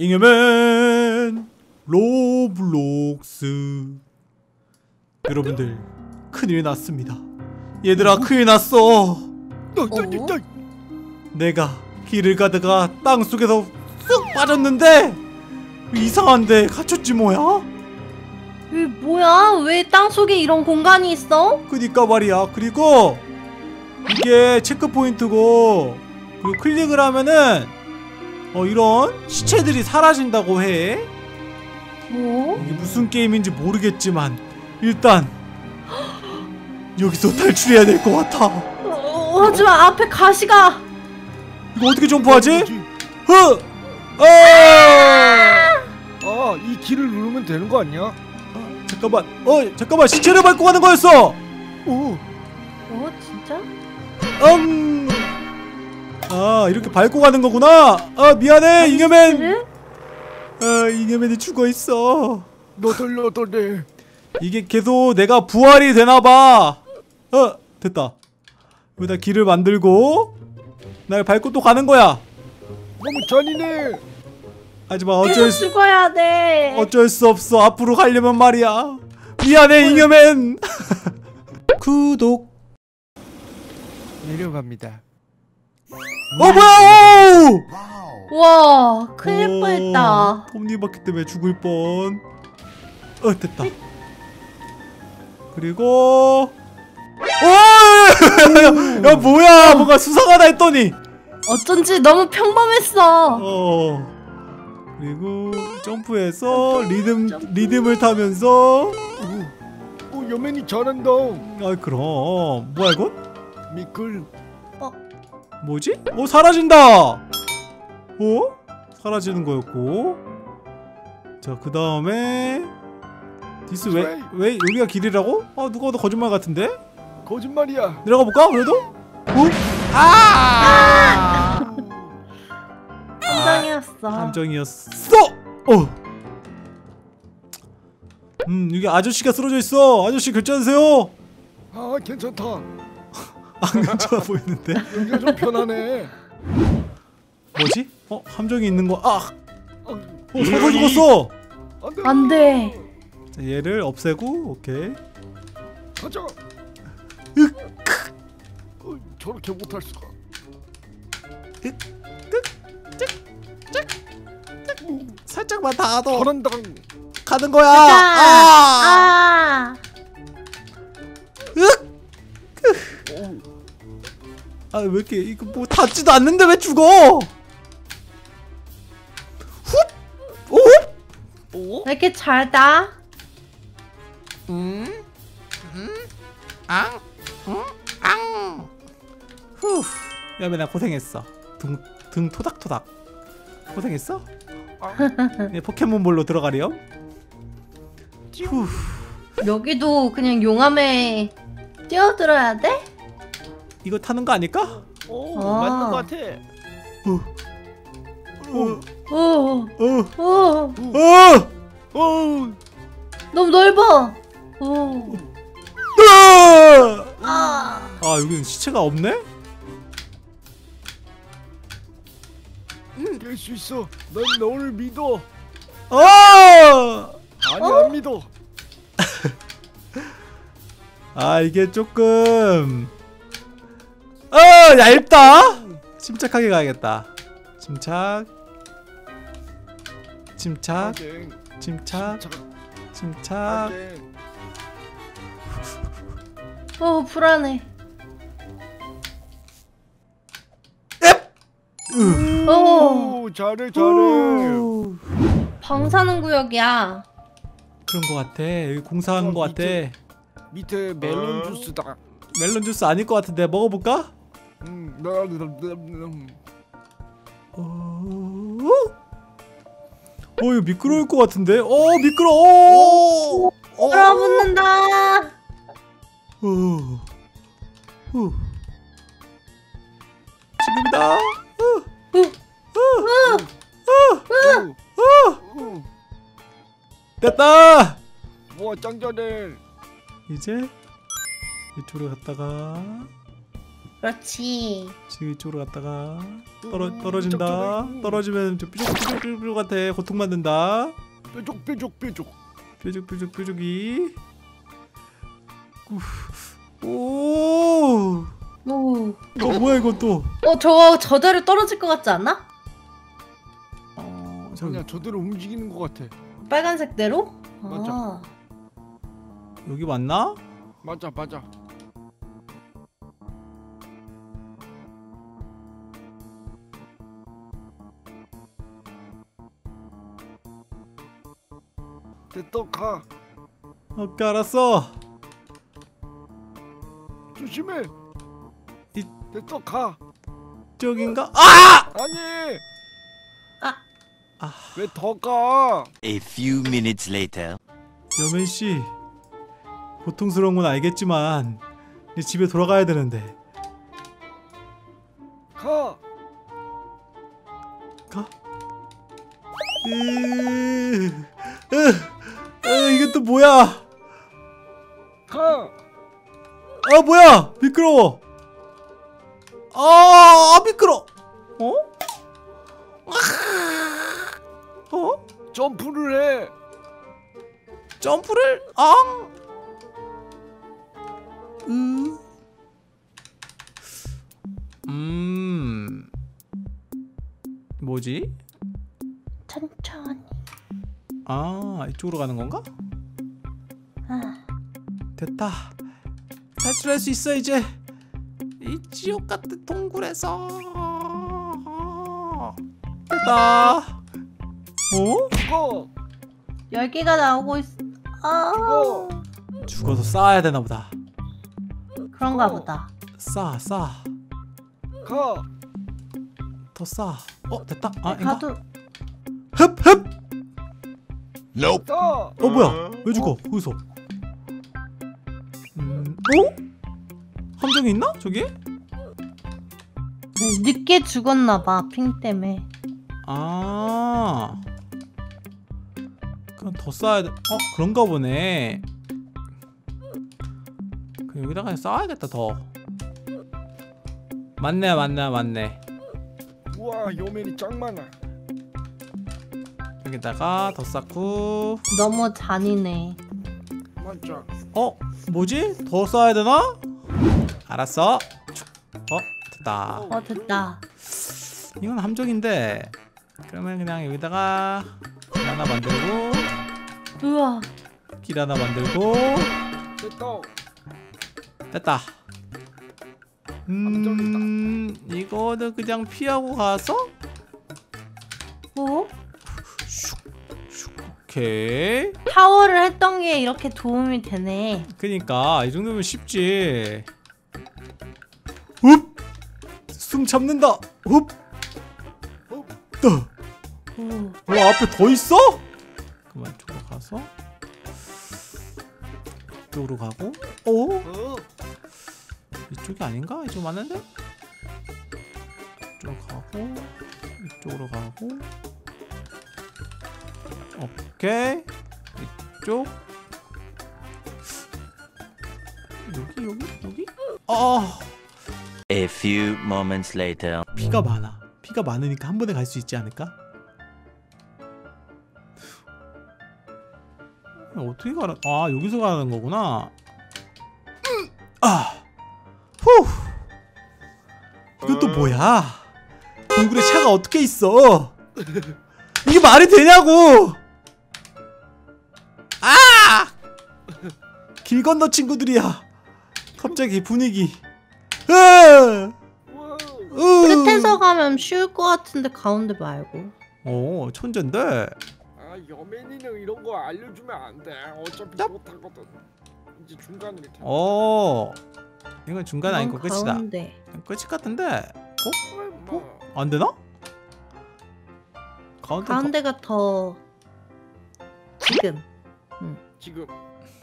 잉여맨 로블록스 여러분들 큰일 났습니다 얘들아 큰일 났어 내가 길을 가다가 땅속에서 쑥 빠졌는데 이상한데 갇혔지 뭐야? 이 뭐야? 왜 땅속에 이런 공간이 있어? 그니까 말이야 그리고 이게 체크포인트고 그리고 클릭을 하면은 어 이런 시체들이 사라진다고 해 뭐? 이게 무슨 게임인지 모르겠지만 일단 여기서 탈출해야 될 것 같아 어, 하지만 앞에 가시가 이거 어떻게 점프하지? 흐! 아! 아, 이 길을 누르면 되는 거 아니야? 잠깐만 어 잠깐만 시체를 밟고 가는 거였어 오, 어 진짜? 음. 아 이렇게 밟고 가는 거구나. 아 미안해 잉여맨? 아 잉여맨이 죽어있어. 너덜 너덜해. 이게 계속 내가 부활이 되나봐. 어 됐다. 여기다 길을 만들고 날 밟고 또 가는 거야. 너무 잔인해. 하지만 어쩔 수 죽어야 돼. 어쩔 수 없어. 앞으로 가려면 말이야. 미안해 잉여맨. 구독. 내려갑니다. 어 뭐야 와, 큰일 오, 뻔했다. 톱니바퀴 때문에 죽을 뻔. 어 됐다. 그리고 오! 야 뭐야 뭔가 수상하다 했더니 어쩐지 너무 평범했어. 어 그리고 점프해서 리듬 리듬을 타면서 오, 오 여맨이 잘한다. 아 그럼 뭐야 이건 미끌. 뭐지? 어 사라진다. 어 사라지는 거였고 자 그 다음에 this way 왜 여기가 길이라고? 아 누가 봐도 거짓말 같은데? 거짓말이야. 내려가 볼까 그래도? 어? 아! 감정이었어. 함정이었어. 어. 음 여기 아저씨가 쓰러져 있어. 아저씨 결제하세요. 아, 괜찮다. 안 괜찮아 보이는데. 여기가 좀 편하네. 뭐지? 어 함정이 있는 거. 아, 어, 어 서서 죽었어. 안 돼. 안 돼. 자, 얘를 없애고 오케이. 가자. 어, 저렇게 못할 수가. 살짝만 닿아도 잘한다. 가는 거야. 자, 아! 아. 으악! 오, 아왜 이렇게 이거 뭐 닿지도 않는데 왜 죽어? 훗! 오! 오? 왜 이렇게 잘 다? 음? 음? 앙? 응? 앙! 후. 야매나 고생했어. 등, 등 토닥토닥. 고생했어? 네, 포켓몬볼로 들어가렴. 후. 여기도 그냥 용암에 뛰어들어야 돼? 이거 타는 거 아닐까? 오, 아. 맞는 거 같아. 어, 오, 어, 오, 어! 오, 너무 넓어. 오, 아! 아, 아 여기는 시체가 없네? 될수 있어. 난 너를 믿어. 아! 아니 어? 안 믿어. 아 이게 조금 아 얇다 침착하게 가야겠다 침착 침착 침착 참, 침착. 오, 불안해. 오, 오, 잘해 잘해. 우. 방사능 구역이야. 그런 거 같아 여기 공사하는 어, 거 같아 밑에. 밑에 멜론 주스다. 멜론 주스 아닐 것 같은데 먹어볼까? 음, 어... 어 이거 미끄러울 것 같은데 어 미끄러워 어, 어. 얼어붙는다. 어. 후. 지금이다 오, 오, 됐다 와, 짱 잘해. 이제 이쪽으로 갔다가 그렇지. 지금 이쪽으로 갔다가 떨어 음, 떨어진다. 쩍쩍. 떨어지면 저 뾰족 뾰족 뾰족 같아. 고통 받는다. 뾰족 뾰족 뾰족. 뾰족 뾰족 뾰족이. 우. 오. 오. 어 뭐야 이거 또? 어 저거 저대로 떨어질 것 같지 않나? 어, 저 그냥 저대로 움직이는 것 같아. 빨간색대로? 맞아. 아. 여기 맞나? 맞아 맞아. 됐다 가 오케이 알았어. 조심해. 이- 됐다 가. 저긴가? 아! 아니. 아. 아. 왜 더 가? A few minutes later. 여맨 씨. 고통스러운 건 알겠지만 이제 집에 돌아가야 되는데. 가. 가. 으, 으, 으, 이게 또 뭐야? 가. 아 뭐야? 미끄러워. 아, 아 미끄러. 어? 어? 점프를 해. 점프를 앙. 음. 음. 뭐지? 천천히. 아 이쪽으로 가는 건가? 아. 됐다. 탈출할 수 있어 이제. 이 지옥 같은 동굴에서. 됐다. 어? 죽어. 열기가 나오고 있어. 아. 죽어. 죽어서 쌓아야 되나 보다. 그런가 어. 보다. 쌓아 쌓아. 가. 더 쌓아. 어 됐다. 아 이거. 가도 흡 흡. Nope. 가. 어 뭐야? 왜 죽어? 거기서? 음, 어? 함정이 있나? 저기? 늦게 죽었나 봐. 핑 때문에. 아. 그럼 더 쌓아야 돼. 어 그런가 보네. 그 여기다가 쌓아야겠다 더. 맞네 맞네 맞네. 우와 요맨이 짱 많아. 여기다가 더 쌓고. 너무 잔인해. 맞아. 어 뭐지? 더 쌓아야 되나? 알았어. 어 됐다. 어 됐다. 이건 함정인데 그러면 그냥 여기다가 길 하나 만들고 우와. 길 하나 만들고 됐다. 됐다 음 이거는 그냥 피하고 가서 뭐? 오케이 타워를 했던 게 이렇게 도움이 되네. 그니까 이 정도면 쉽지 흡 숨 참는다 흡 떠. 오. 와 앞에 더 있어? 그만 이쪽으로 가서 이쪽으로 가고 어? 어. 이쪽이 아닌가? 이쪽 맞는데? 이쪽 가고 이쪽으로 가고 오케이 이쪽 여기 여기 여기 아 A few moments later. 피가 많아 피가 많으니까 한 번에 갈 수 있지 않을까? 어떻게 가라 아 여기서 가는 거구나 아 후. 이건 또 뭐야? 동굴에 차가 어떻게 있어? 이게 말이 되냐고? 길 건너 친구들이야. 갑자기 분위기. 으! 끝에서 가면 쉬울 것 같은데 가운데 말고. 어, 천재인데. 아 여맨이는 이런 거 알려주면 안 돼. 어차피 짭. 못하거든. 이제 중간으로 돼. 어. 이건 중간 아니고 끝이다. 가운데. 끝이 같은데. 어? 안 되나? 가운데 더- 가운데가 더 지금. 지금 흐!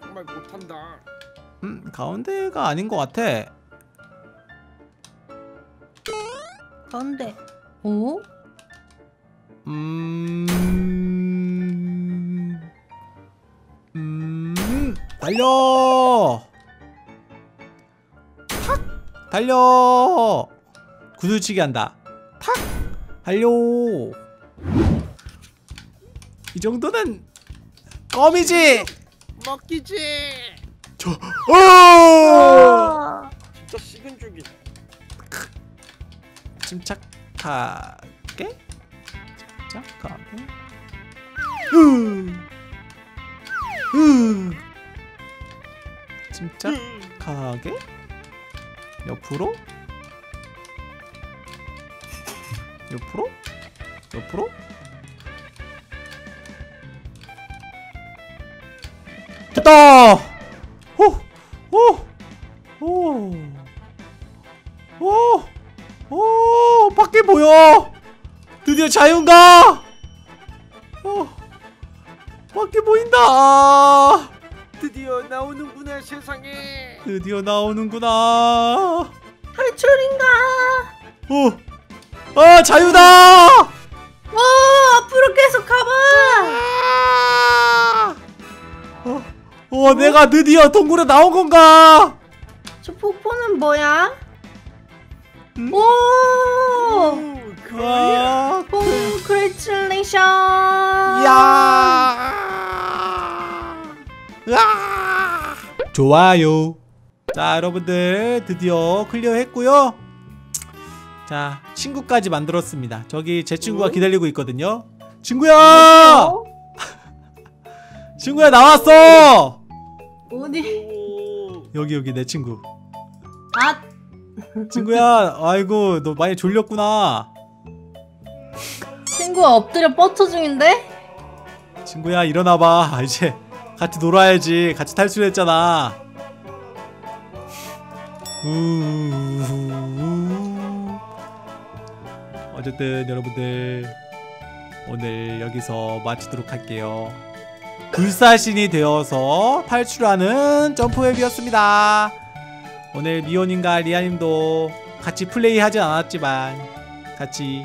정말 못한다. 음, 가운데가 아닌 것 같아. 가운데. 오? 음. 음. 달려 탁 달려 구슬치기 한다 탁 달려 이 정도는 껌이지 먹기지. 어! 아, 진짜 식은 죽이. 침착하게 침착하게 으. 으. 침착하게 옆으로 옆으로 옆으로 됐다 오오오 오 밖에 보여 드디어 자유인가 어 밖에 보인다 드디어 나오는구나 세상에. 드디어 나오는구나 탈출인가? 어, 아 자유다! 어, 앞으로 계속 가봐. 어, 어, 내가 드디어 동굴에 나온 건가? 저 폭포는 뭐야? 음? 오. 아, 콩그레츄레이션. 야! 으아! 좋아요. 자, 여러분들 드디어 클리어 했고요. 자, 친구까지 만들었습니다. 저기 제 친구가 어? 기다리고 있거든요. 친구야! 친구야 나왔어! 어디? 오. 여기 여기 내 친구. 아, 친구야, 아이고 너 많이 졸렸구나. 친구가 엎드려 뻗쳐 중인데? 친구야 일어나봐. 이제 같이 놀아야지. 같이 탈출했잖아. 우우우우. 어쨌든 여러분들 오늘 여기서 마치도록 할게요. 불사신이 되어서 탈출하는 점프웹이었습니다. 오늘 미호님과 리아님도 같이 플레이하진 않았지만 같이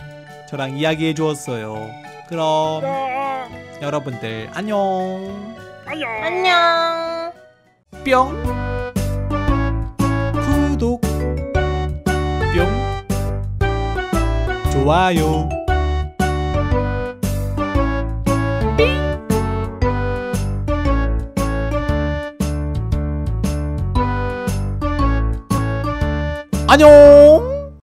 저랑 이야기해 주었어요. 그럼 야, 여러분들 안녕. 안녕. 안녕. 뿅 구독 뿅 좋아요 안녕